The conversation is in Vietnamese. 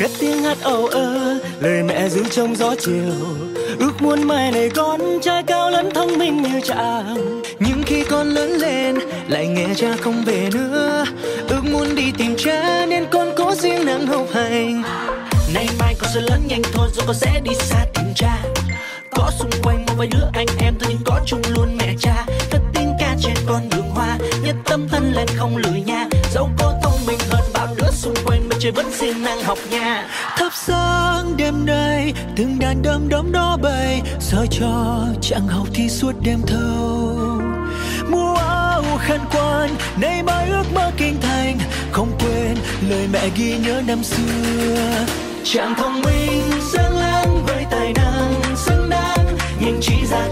cất tiếng hát âu ơ, lời mẹ ru trong gió chiều. Ước muốn mai này con trai cao lớn thông minh như chàng. Nhưng khi con lớn lên, lại nghe cha không về nữa. Ước muốn đi tìm cha nên con cố riêng nắng học hành. Nay mai con sẽ lớn nhanh thôi, rồi con sẽ đi xa tìm cha. Có xung quanh một vài đứa anh em thôi, nhưng có chung luôn mẹ cha. Cất tiếng ca trên con đường hoa, nhất tâm thân lên không lười nha dẫu chơi vẫn xin năng học nha. Thắp sáng đêm nay, từng đàn đom đóm đó bay soi cho chẳng học thi suốt đêm thâu. Mua áo khăn quan nay mai ước mơ kinh thành, không quên lời mẹ ghi nhớ năm xưa. Chàng thông minh, sáng láng với tài năng, xứng đáng, nhưng chỉ ra